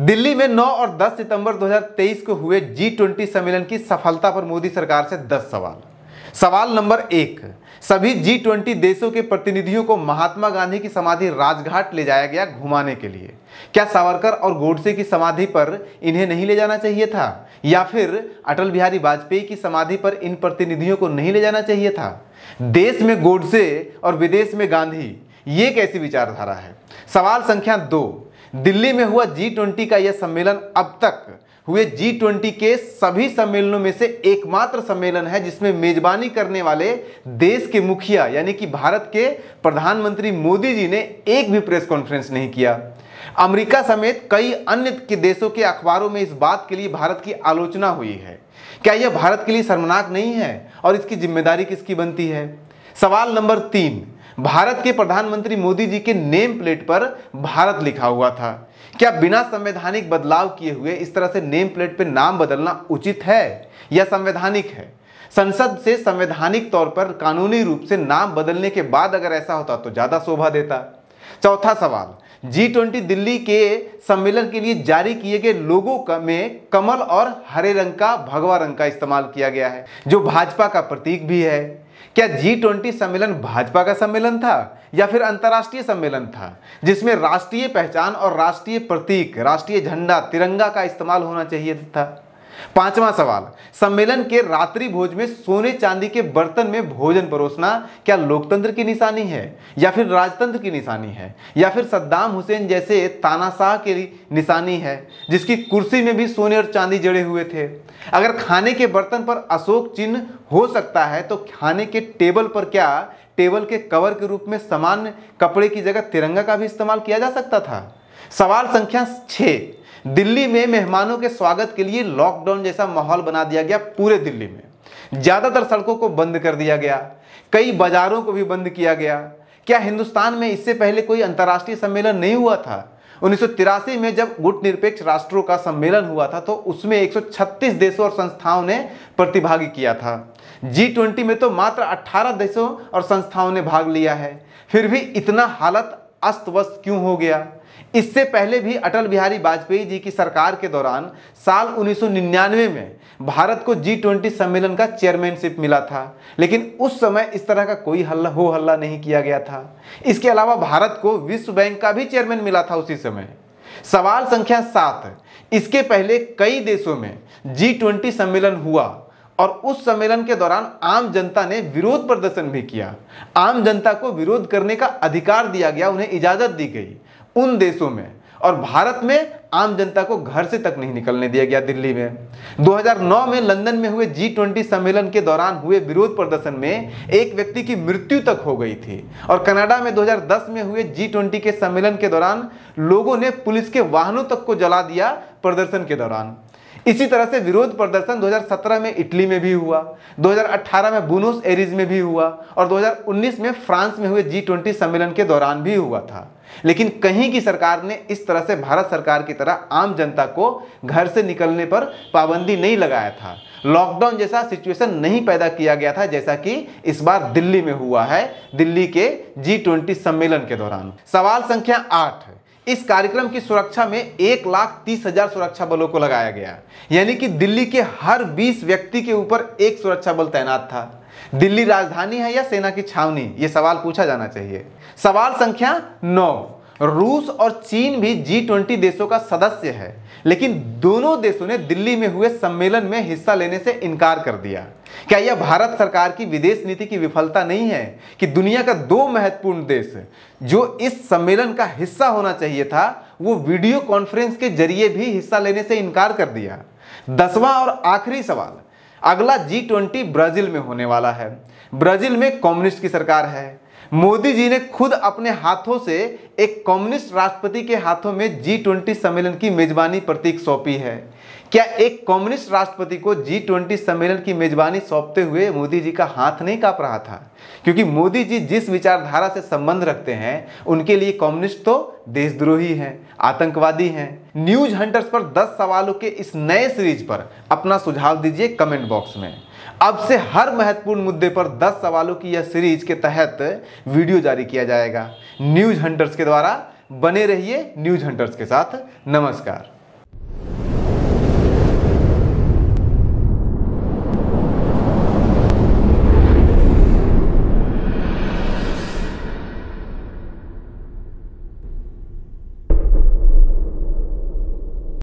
दिल्ली में 9 और 10 सितंबर 2023 को हुए जी ट्वेंटी सम्मेलन की सफलता पर मोदी सरकार से 10 सवाल। सवाल नंबर एक, सभी जी ट्वेंटी देशों के प्रतिनिधियों को महात्मा गांधी की समाधि राजघाट ले जाया गया घुमाने के लिए। क्या सावरकर और गोडसे की समाधि पर इन्हें नहीं ले जाना चाहिए था? या फिर अटल बिहारी वाजपेयी की समाधि पर इन प्रतिनिधियों को नहीं ले जाना चाहिए था? देश में गोडसे और विदेश में गांधी, ये कैसी विचारधारा है? सवाल संख्या दो दिल्ली में हुआ जी ट्वेंटी का यह सम्मेलन अब तक हुए जी ट्वेंटी के सभी सम्मेलनों में से एकमात्र सम्मेलन है जिसमें मेजबानी करने वाले देश के मुखिया, यानी कि भारत के प्रधानमंत्री मोदी जी ने एक भी प्रेस कॉन्फ्रेंस नहीं किया। अमेरिका समेत कई अन्य के देशों के अखबारों में इस बात के लिए भारत की आलोचना हुई है। क्या यह भारत के लिए शर्मनाक नहीं है और इसकी ज़िम्मेदारी किसकी बनती है? सवाल नंबर तीन भारत के प्रधानमंत्री मोदी जी के नेम प्लेट पर भारत लिखा हुआ था। क्या बिना संवैधानिक बदलाव किए हुए इस तरह से नेम प्लेट पर नाम बदलना उचित है या संवैधानिक है? संसद से संवैधानिक तौर पर कानूनी रूप से नाम बदलने के बाद अगर ऐसा होता तो ज़्यादा शोभा देता। चौथा सवाल जी ट्वेंटी दिल्ली के सम्मेलन के लिए जारी किए गए लोगों का में कमल और हरे रंग का भगवा रंग का इस्तेमाल किया गया है, जो भाजपा का प्रतीक भी है। क्या जी ट्वेंटी सम्मेलन भाजपा का सम्मेलन था या फिर अंतर्राष्ट्रीय सम्मेलन था, जिसमें राष्ट्रीय पहचान और राष्ट्रीय प्रतीक, राष्ट्रीय झंडा तिरंगा का इस्तेमाल होना चाहिए था? पांचवा सवाल, सम्मेलन के रात्रि भोज में सोने चांदी के बर्तन में भोजन परोसना क्या लोकतंत्र की निशानी है, या फिर राजतंत्र की निशानी है, या फिर सद्दाम हुसैन जैसे तानाशाह की निशानी है, जिसकी कुर्सी में भी सोने और चांदी जड़े हुए थे? अगर खाने के बर्तन पर अशोक चिन्ह हो सकता है तो खाने के टेबल पर क्या टेबल के कवर के रूप में सामान्य कपड़े की जगह तिरंगा का भी इस्तेमाल किया जा सकता था? सवाल संख्या छः दिल्ली में मेहमानों के स्वागत के लिए लॉकडाउन जैसा माहौल बना दिया गया पूरे दिल्ली में। ज़्यादातर सड़कों को बंद कर दिया गया। कई बाजारों को भी बंद किया गया। क्या हिंदुस्तान में इससे पहले कोई अंतर्राष्ट्रीय सम्मेलन नहीं हुआ था? उन्नीस सौ तिरासी में जब गुट निरपेक्ष राष्ट्रों का सम्मेलन हुआ था तो उसमें 136 देशों और संस्थाओं ने प्रतिभागी किया था। जी ट्वेंटी में तो मात्र 18 देशों और संस्थाओं ने भाग लिया है। फिर भी इतना हालत अस्त व्यस्त क्यों हो गया? इससे पहले भी अटल बिहारी वाजपेयी जी की सरकार के दौरान साल 1999 में भारत को जी ट्वेंटी सम्मेलन का चेयरमैनशिप मिला था, लेकिन उस समय इस तरह का कोई हल्ला, हो हल्ला नहीं किया गया था। इसके अलावा भारत को विश्व बैंक का भी चेयरमैन मिला था उसी समय। सवाल संख्या सात, इसके पहले कई देशों में जी ट्वेंटी सम्मेलन हुआ और उस सम्मेलन के दौरान आम जनता ने विरोध प्रदर्शन भी किया। आम जनता को विरोध करने का अधिकार दिया गया, उन्हें इजाज़त दी गई। उन देशों में और भारत में आम जनता को घर से तक नहीं निकलने दिया गया दिल्ली में। 2009 में लंदन में हुए जी ट्वेंटी सम्मेलन के दौरान हुए विरोध प्रदर्शन में एक व्यक्ति की मृत्यु तक हो गई थी और कनाडा में 2010 में हुए जी ट्वेंटी के सम्मेलन के दौरान लोगों ने पुलिस के वाहनों तक को जला दिया प्रदर्शन के दौरान। इसी तरह से विरोध प्रदर्शन 2017 में इटली में भी हुआ 2018 में बुनोस एरिज में भी हुआ और 2019 में फ्रांस में हुए जी ट्वेंटी सम्मेलन के दौरान भी हुआ था। लेकिन कहीं की सरकार ने इस तरह से भारत सरकार की तरह आम जनता को घर से निकलने पर पाबंदी नहीं लगाया था। लॉकडाउन जैसा सिचुएशन नहीं पैदा किया गया था, जैसा कि इस बार दिल्ली में हुआ है, दिल्ली के जी ट्वेंटी सम्मेलन के दौरान। सवाल संख्या आठ इस कार्यक्रम की सुरक्षा में एक लाख तीस हज़ार सुरक्षा बलों को लगाया गया यानी कि दिल्ली के हर बीस व्यक्ति के ऊपर एक सुरक्षा बल तैनात था। दिल्ली राजधानी है या सेना की छावनी? ये सवाल पूछा जाना चाहिए। सवाल संख्या नौ। रूस और चीन भी जी ट्वेंटी देशों का सदस्य है, लेकिन दोनों देशों ने दिल्ली में हुए सम्मेलन में हिस्सा लेने से इनकार कर दिया। क्या यह भारत सरकार की विदेश नीति की विफलता नहीं है कि दुनिया का दो महत्वपूर्ण देश जो इस सम्मेलन का हिस्सा होना चाहिए था, वो वीडियो कॉन्फ्रेंस के ज़रिए भी हिस्सा लेने से इनकार कर दिया। दसवां और आखिरी सवाल, अगला जी ट्वेंटी ब्राज़ील में होने वाला है। ब्राज़ील में कम्युनिस्ट की सरकार है। मोदी जी ने खुद अपने हाथों से एक कम्युनिस्ट राष्ट्रपति के हाथों में जी ट्वेंटी सम्मेलन की मेजबानी प्रतीक सौंपी है। क्या एक कम्युनिस्ट राष्ट्रपति को जी ट्वेंटी सम्मेलन की मेजबानी सौंपते हुए मोदी जी का हाथ नहीं काँप रहा था? क्योंकि मोदी जी जिस विचारधारा से संबंध रखते हैं, उनके लिए कम्युनिस्ट तो देशद्रोही हैं, आतंकवादी हैं। न्यूज़ हंटर्स पर 10 सवालों के इस नए सीरीज़ पर अपना सुझाव दीजिए कमेंट बॉक्स में। अब से हर महत्वपूर्ण मुद्दे पर 10 सवालों की यह सीरीज़ के तहत वीडियो जारी किया जाएगा। न्यूज़ हंटर्स के द्वारा बने रहिए न्यूज़ हंटर्स के साथ। नमस्कार।